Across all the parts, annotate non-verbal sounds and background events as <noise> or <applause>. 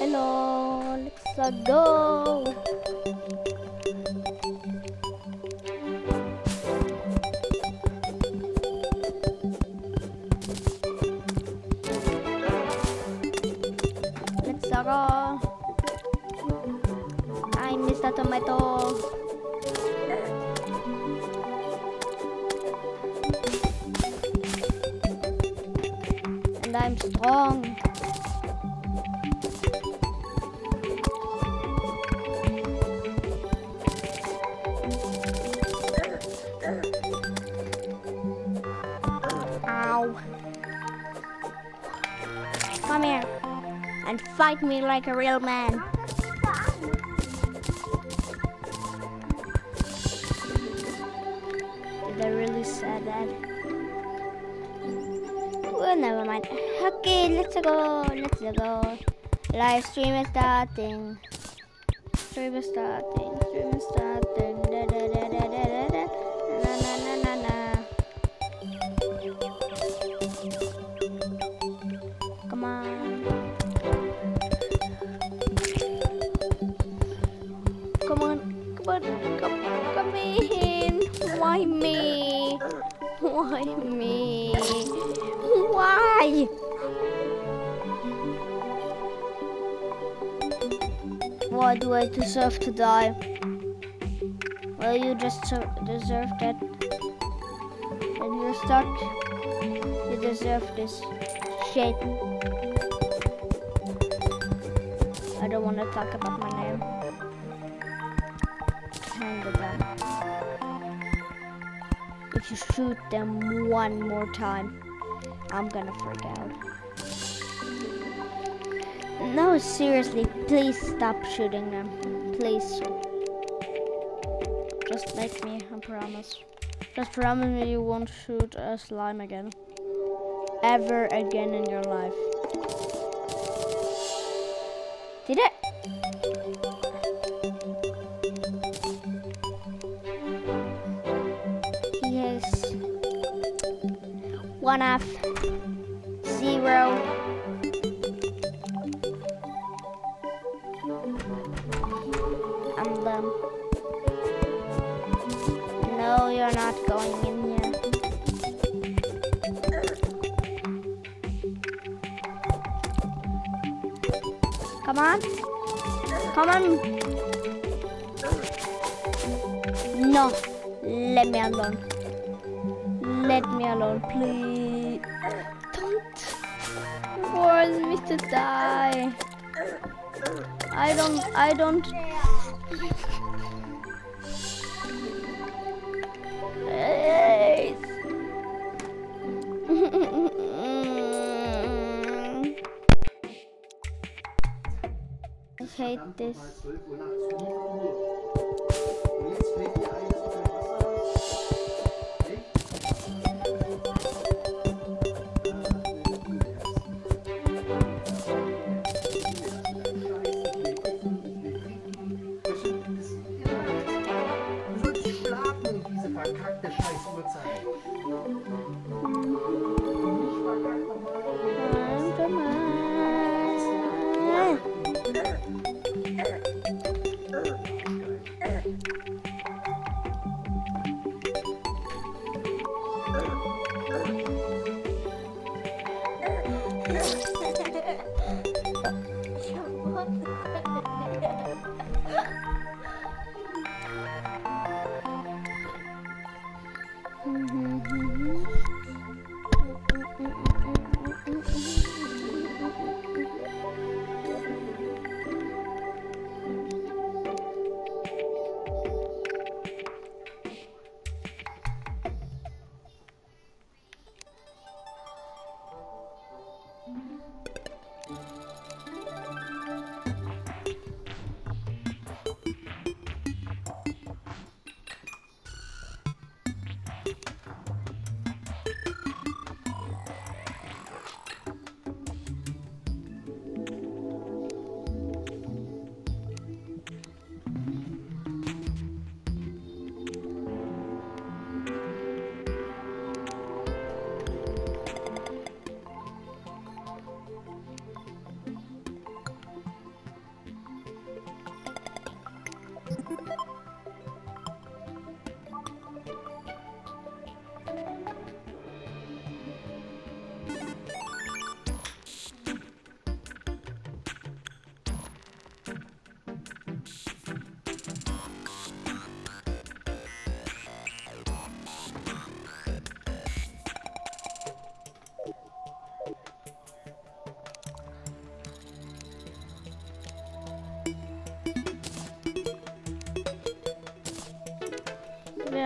Hello, let's go. Let's go. I missed a tomato. And I'm strong. Fight me like a real man. Did I really say that? Well, never mind. Okay, let's go. Let's go. Live stream is starting. Stream is starting. Stream is starting. Why oh, me? Why? Why do I deserve to die? Well, you just deserve that. And you're stuck, you deserve this shit. I don't want to talk about my name. If shoot them one more time, I'm gonna freak out. No, seriously, please stop shooting them. Please. Just make me a promise. Just promise me you won't shoot a slime again. Ever again in your life. One F. Zero. Don't, <laughs> I don't. Please. Hate this.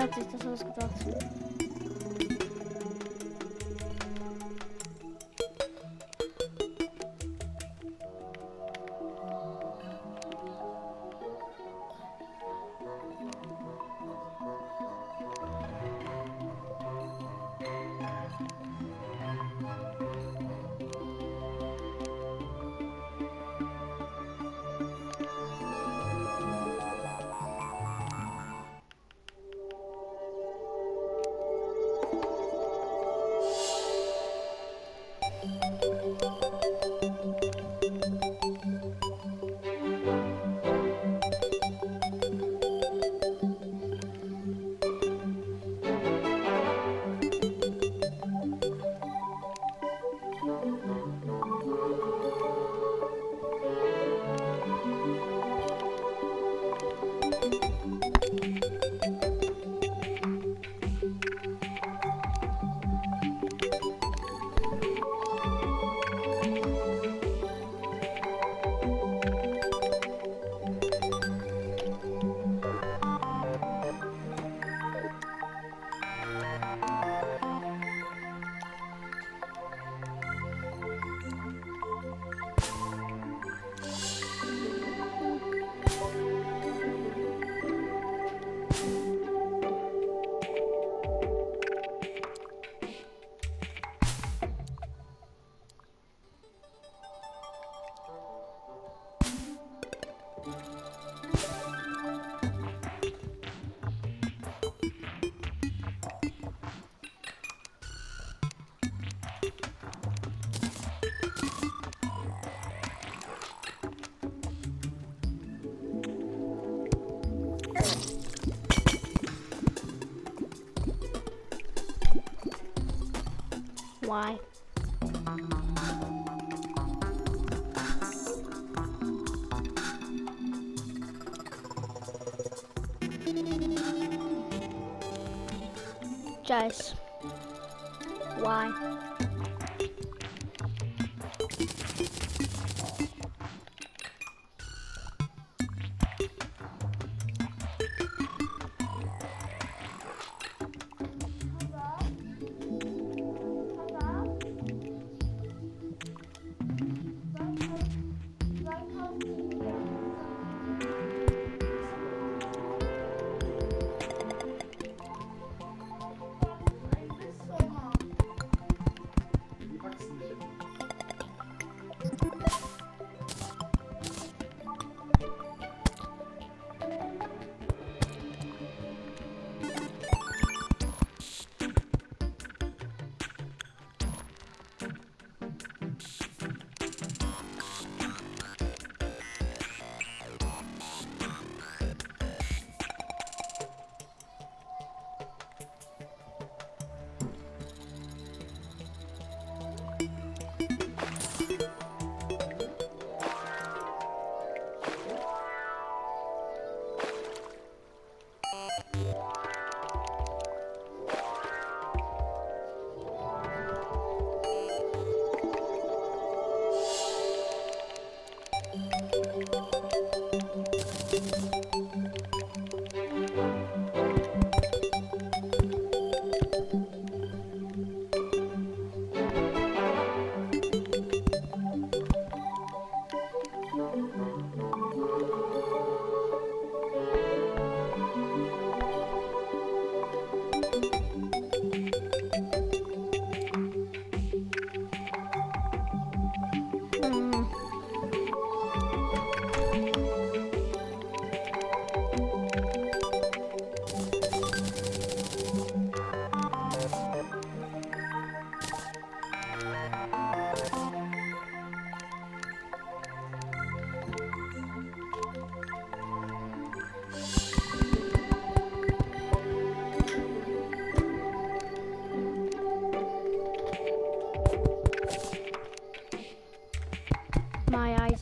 Teraz coś to są. Why? Jace. Why?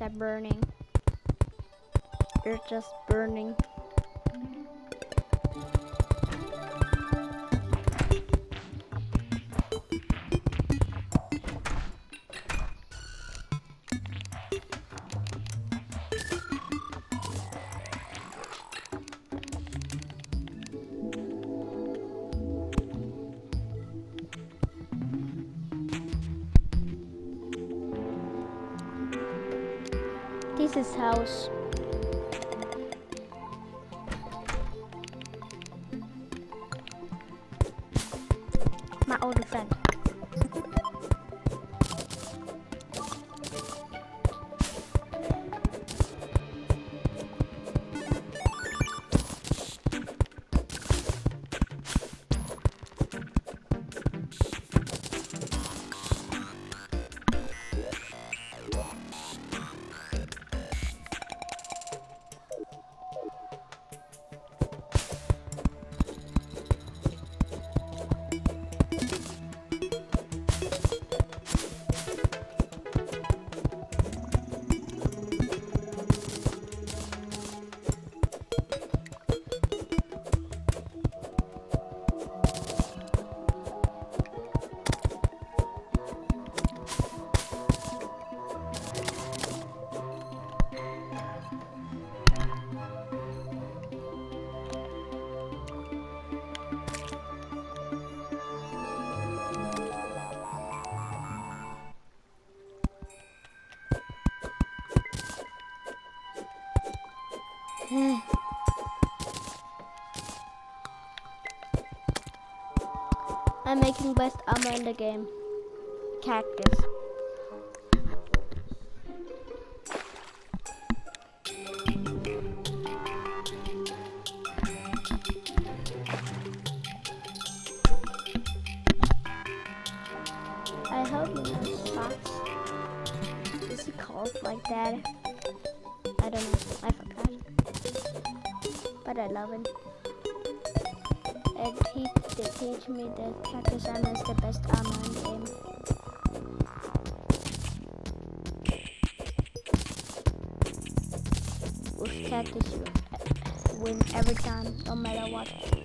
Are burning. They're just burning. I'm making best armor in the game. Cactus. I hope you know spots. Is it called like that? I don't know. I forgot. But I love it. And he did teach me that cactus is the best armor in the game. With cactus you uh, win every time, no matter what.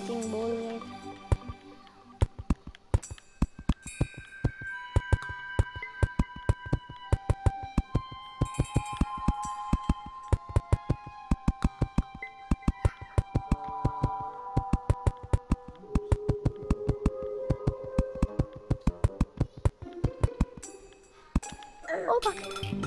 Getting bullied. Oh fuck!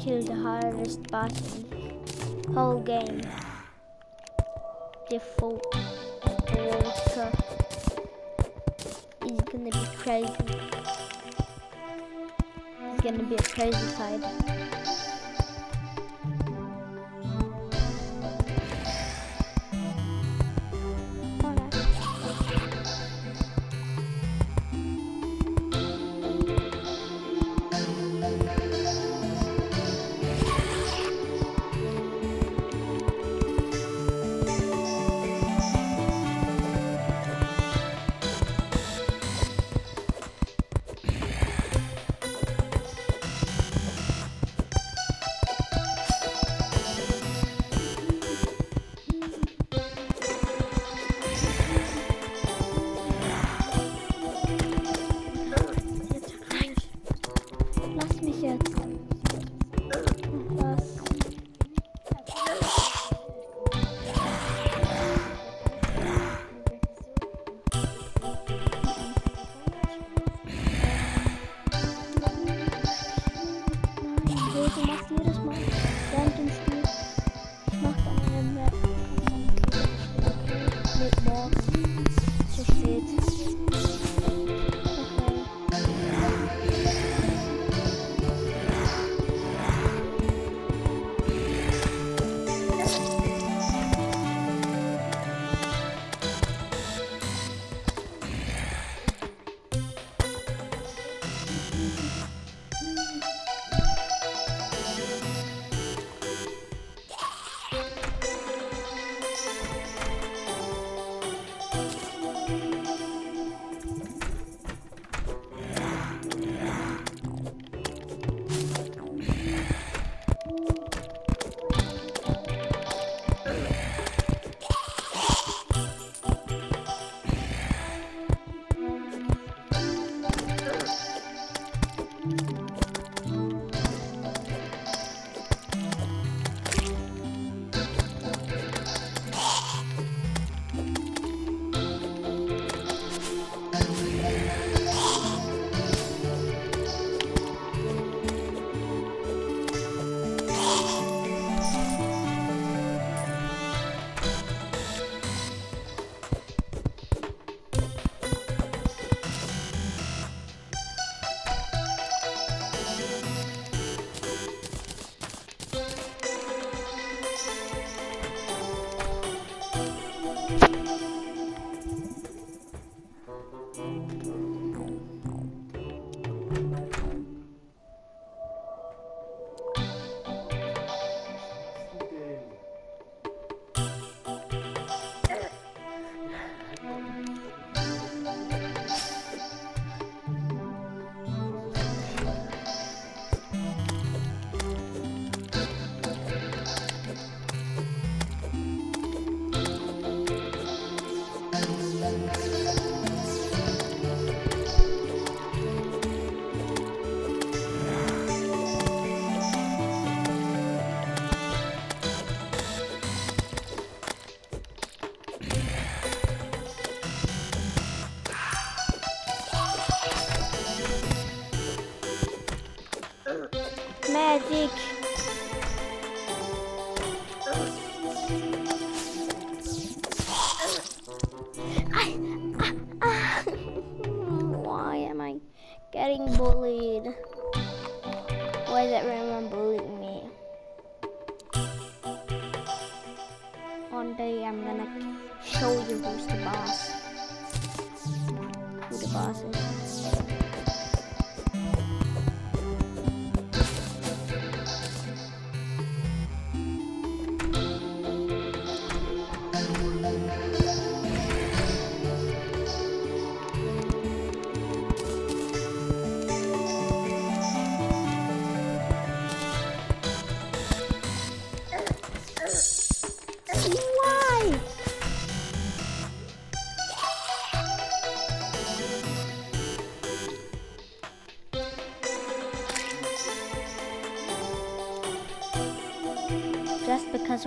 Kill the hardest boss in whole game. Full water is gonna be crazy. It's gonna be a crazy fight.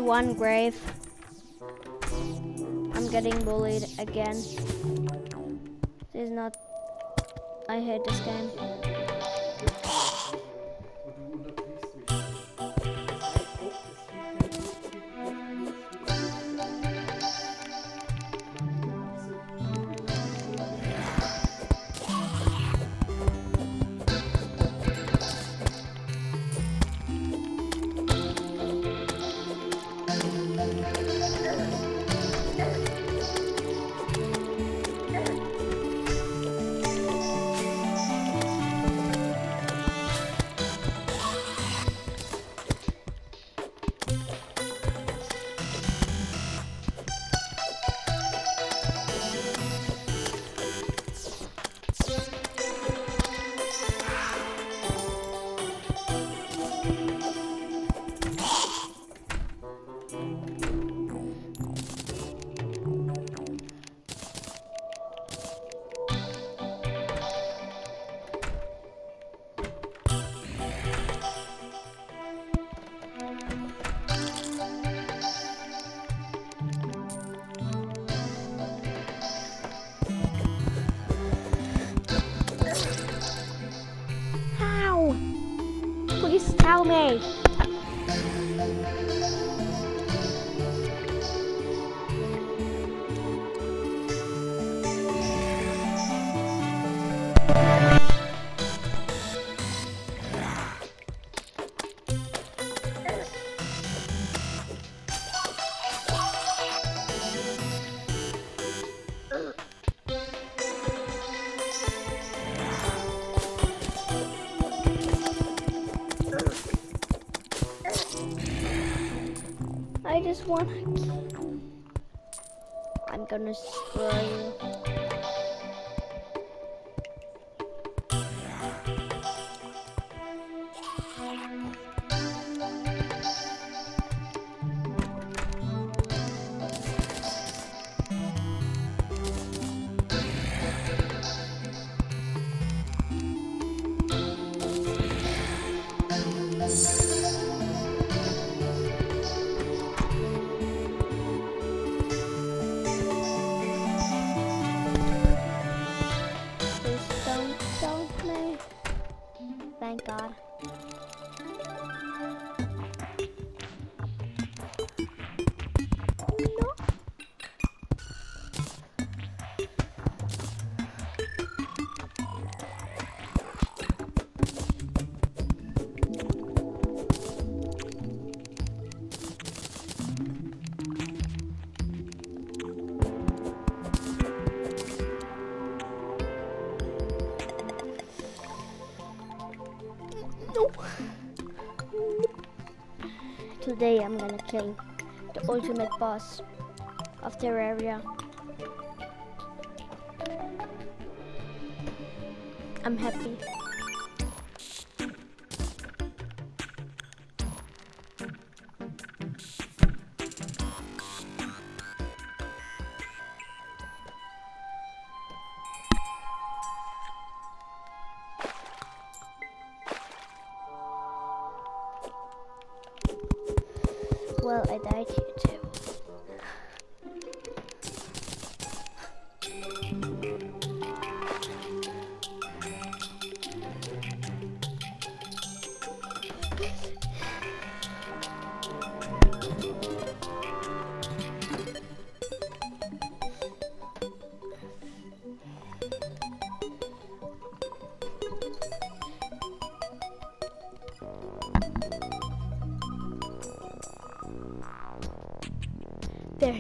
one grave. I'm getting bullied again. This is not... I hate this game. this one. I'm gonna spray. The ultimate boss of Terraria. I'm happy.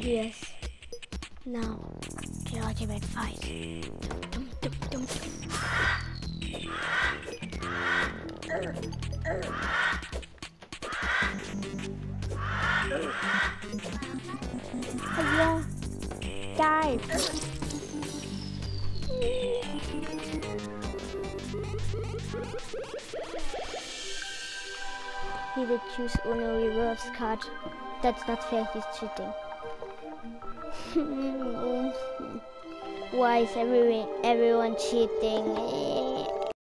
Yes. Now, the ultimate fight. Dum, dum, dum. Hello, guys. He did choose Uno reverse card. That's not fair, he's cheating. <laughs> Why is everyone, everyone cheating?